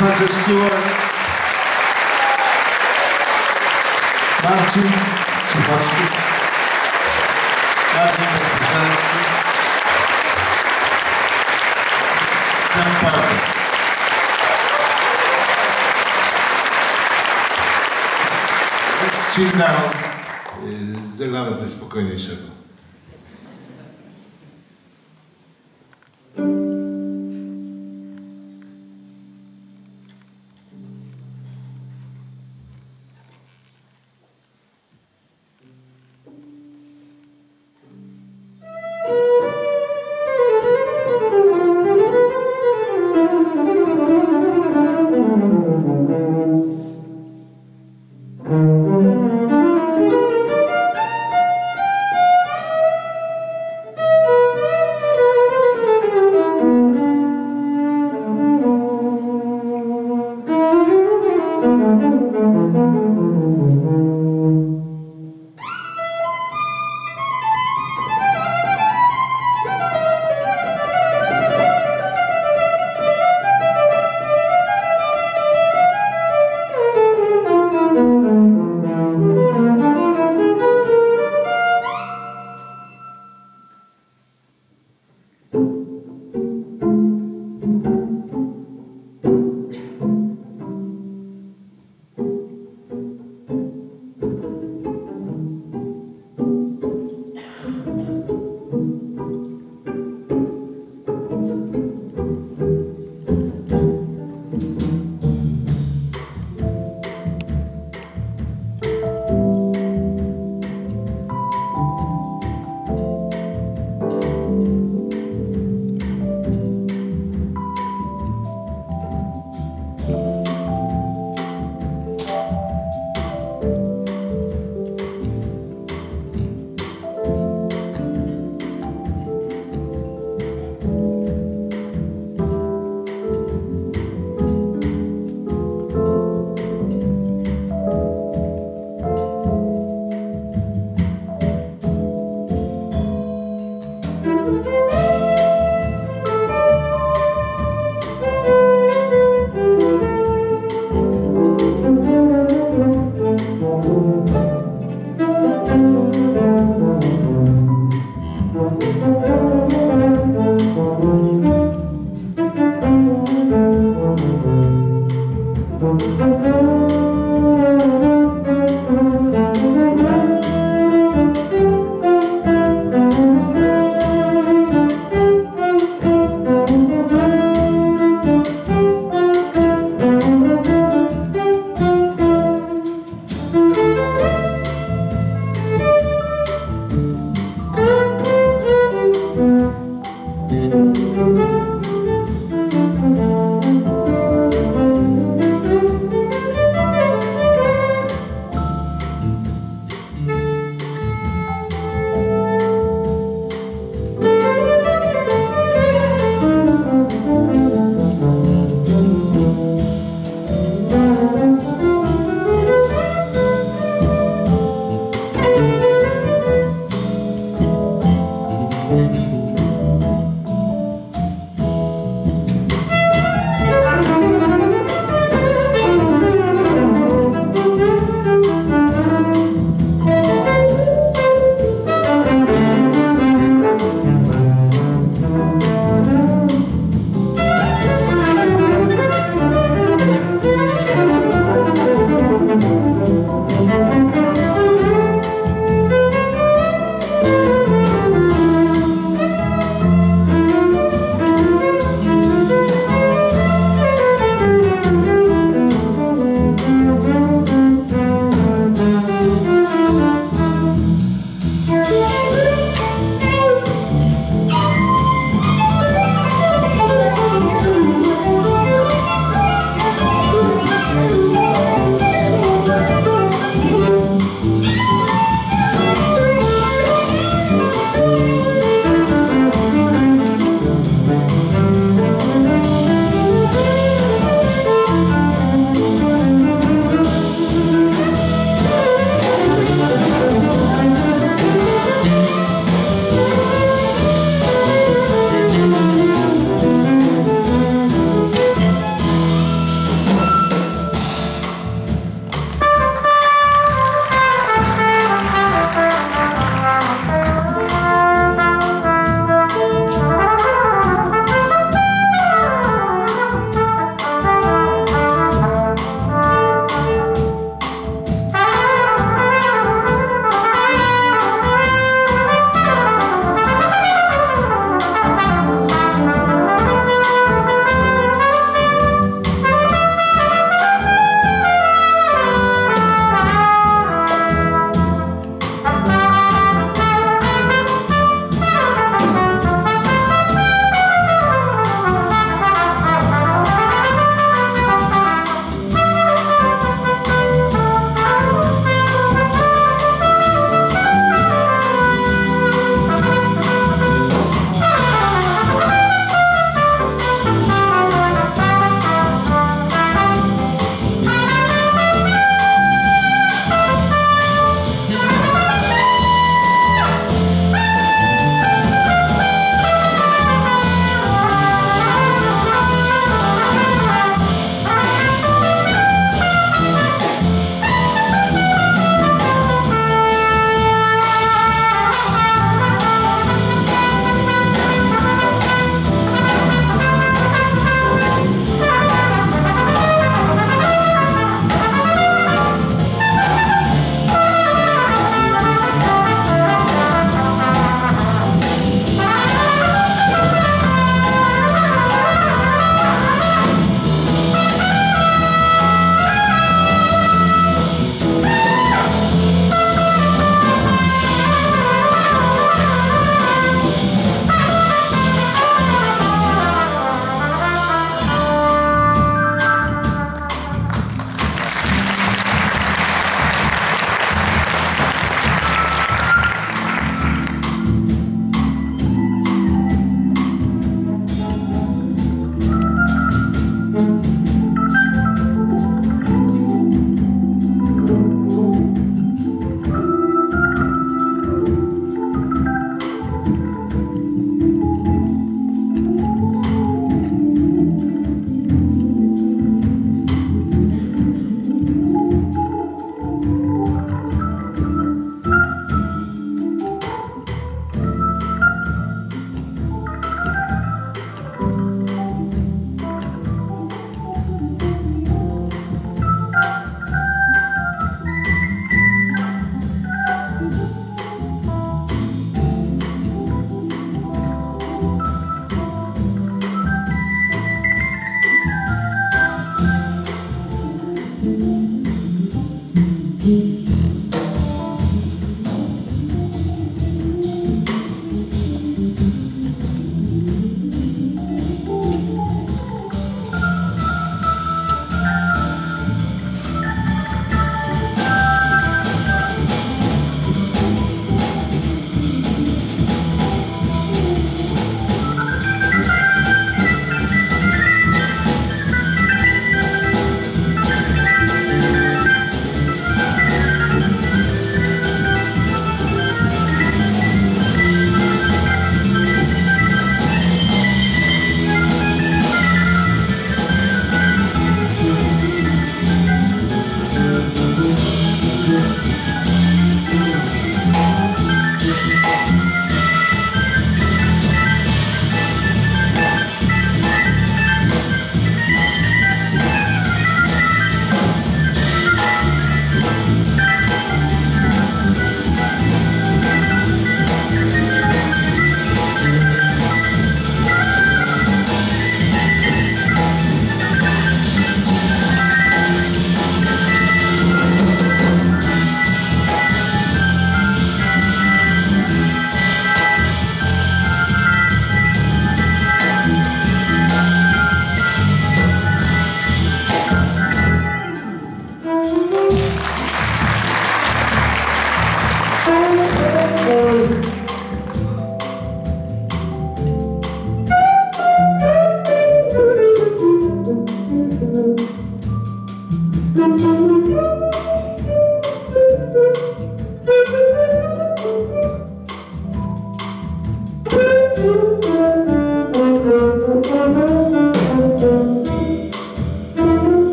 Francis Stewart, Marcin Cichowski, Marcin Podpisarski, Jan Parker. Let's chill down. Y, Zagramy coś spokojniejszego.